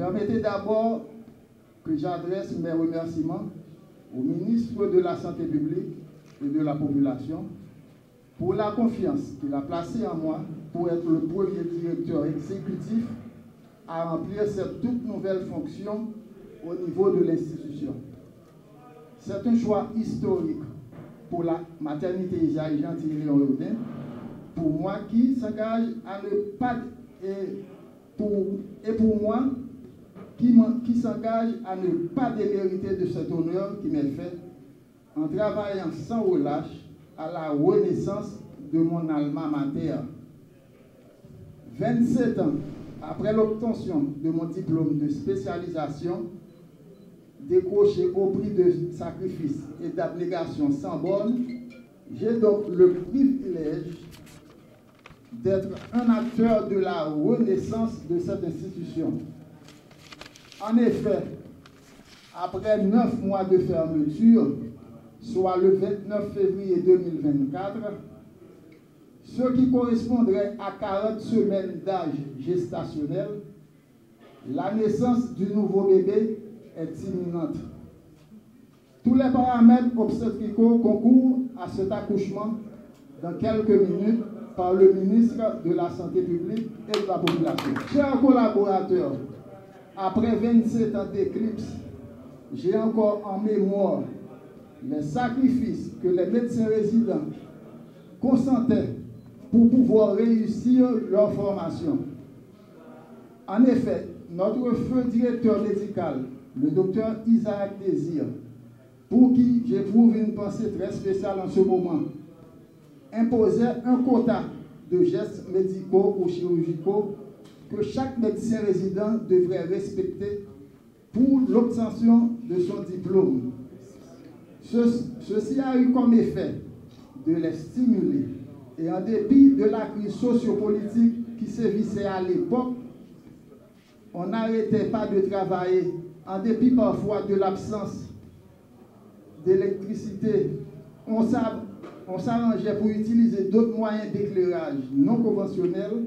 Permettez d'abord que j'adresse mes remerciements au ministre de la Santé publique et de la Population pour la confiance qu'il a placée en moi pour être le premier directeur exécutif à remplir cette toute nouvelle fonction au niveau de l'institution. C'est un choix historique pour la maternité Isaïe Gentil-Léon pour moi qui s'engage à ne pas et pour, et pour moi qui, s'engage à ne pas démériter de cet honneur qui m'est fait en travaillant sans relâche à la renaissance de mon alma mater. 27 ans après l'obtention de mon diplôme de spécialisation, décroché au prix de sacrifice et d'abnégation sans borne, j'ai donc le privilège d'être un acteur de la renaissance de cette institution. En effet, après neuf mois de fermeture, soit le 29 février 2024, ce qui correspondrait à 40 semaines d'âge gestationnel, la naissance du nouveau bébé est imminente. Tous les paramètres obstétricaux concourent à cet accouchement dans quelques minutes par le ministre de la Santé publique et de la Population. Chers collaborateurs, après 27 ans d'éclipse, j'ai encore en mémoire les sacrifices que les médecins résidents consentaient pour pouvoir réussir leur formation. En effet, notre feu directeur médical, le docteur Isaac Désir, pour qui j'éprouve une pensée très spéciale en ce moment, imposait un quota de gestes médicaux ou chirurgicaux que chaque médecin résident devrait respecter pour l'obtention de son diplôme. ceci a eu comme effet de les stimuler. Et en dépit de la crise sociopolitique qui sévissait à l'époque, on n'arrêtait pas de travailler, en dépit parfois de l'absence d'électricité. On s'arrangeait pour utiliser d'autres moyens d'éclairage non conventionnels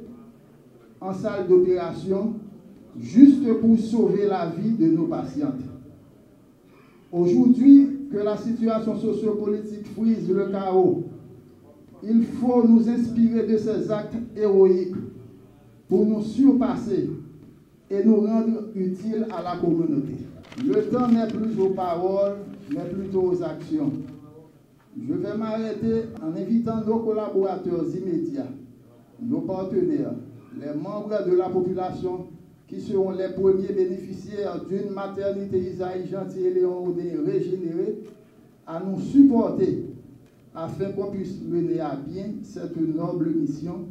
en salle d'opération, juste pour sauver la vie de nos patientes. Aujourd'hui, que la situation sociopolitique frise le chaos, il faut nous inspirer de ces actes héroïques pour nous surpasser et nous rendre utiles à la communauté. Le temps n'est plus aux paroles, mais plutôt aux actions. Je vais m'arrêter en invitant nos collaborateurs immédiats, nos partenaires, les membres de la population qui seront les premiers bénéficiaires d'une maternité Isaïe Gentil et Léon Audin régénérée à nous supporter afin qu'on puisse mener à bien cette noble mission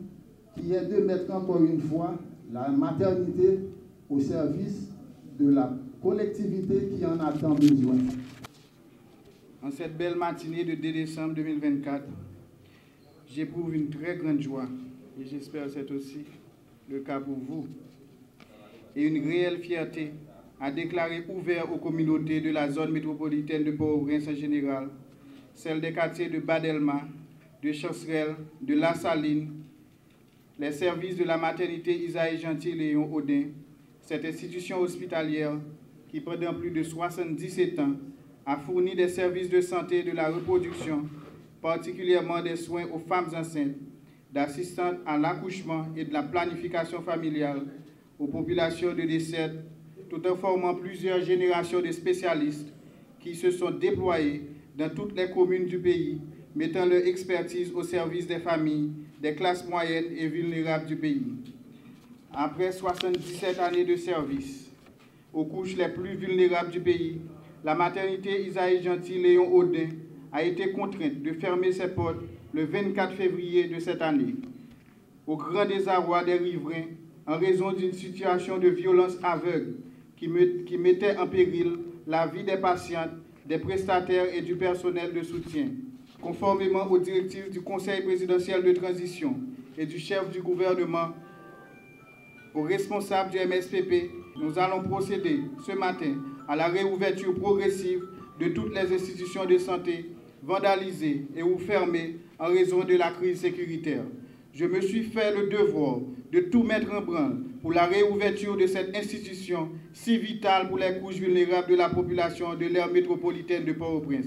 qui est de mettre encore une fois la maternité au service de la collectivité qui en a tant besoin. En cette belle matinée de 2 décembre 2024, j'éprouve une très grande joie et j'espère c'est aussi le cas pour vous. Et une réelle fierté à déclarer ouvert aux communautés de la zone métropolitaine de Port-au-Prince en général, celle des quartiers de Badelma, de Chancerelle, de La Saline, les services de la maternité Isaïe Gentil Léon Audin, cette institution hospitalière qui pendant plus de 77 ans a fourni des services de santé de la reproduction, particulièrement des soins aux femmes enceintes, d'assistance à l'accouchement et de la planification familiale aux populations de décès, tout en formant plusieurs générations de spécialistes qui se sont déployés dans toutes les communes du pays, mettant leur expertise au service des familles, des classes moyennes et vulnérables du pays. Après 77 années de service aux couches les plus vulnérables du pays, la maternité Isaïe Gentil Léon Audin a été contrainte de fermer ses portes le 24 février de cette année, au grand désarroi des riverains en raison d'une situation de violence aveugle qui, mettait en péril la vie des patientes, des prestataires et du personnel de soutien. Conformément aux directives du Conseil présidentiel de transition et du chef du gouvernement, aux responsables du MSPP, nous allons procéder ce matin à la réouverture progressive de toutes les institutions de santé vandalisées et ou fermées en raison de la crise sécuritaire. je me suis fait le devoir de tout mettre en branle pour la réouverture de cette institution si vitale pour les couches vulnérables de la population de l'ère métropolitaine de Port-au-Prince.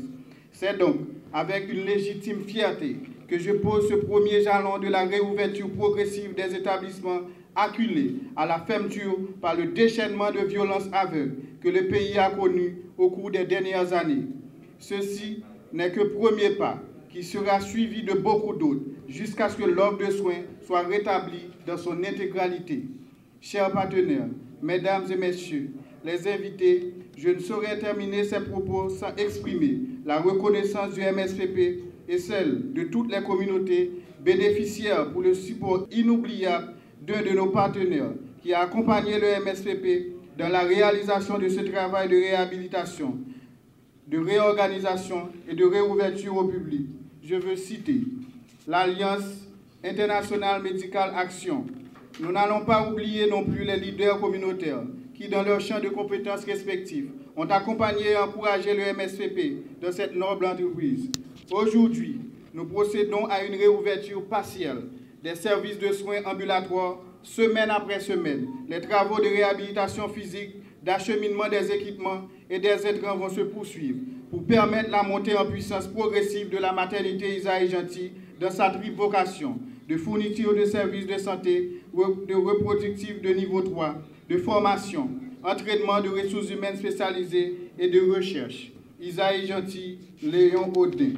C'est donc avec une légitime fierté que je pose ce premier jalon de la réouverture progressive des établissements acculés à la fermeture par le déchaînement de violences aveugles que le pays a connu au cours des dernières années. Ceci n'est que premier pas qui sera suivi de beaucoup d'autres jusqu'à ce que l'offre de soins soit rétablie dans son intégralité. Chers partenaires, mesdames et messieurs, les invités, je ne saurais terminer ces propos sans exprimer la reconnaissance du MSPP et celle de toutes les communautés bénéficiaires pour le support inoubliable d'un de nos partenaires qui a accompagné le MSPP dans la réalisation de ce travail de réhabilitation, de réorganisation et de réouverture au public je veux citer l'Alliance internationale médicale Action. Nous n'allons pas oublier non plus les leaders communautaires qui, dans leurs champs de compétences respectifs, ont accompagné et encouragé le MSPP dans cette noble entreprise. Aujourd'hui, nous procédons à une réouverture partielle des services de soins ambulatoires semaine après semaine. Les travaux de réhabilitation physique, d'acheminement des équipements et des intrants vont se poursuivre pour permettre la montée en puissance progressive de la maternité Isaïe Gentil dans sa triple vocation de fourniture de services de santé, de reproductifs de niveau 3, de formation, entraînement de ressources humaines spécialisées et de recherche. Isaïe Gentil, Léon Audin.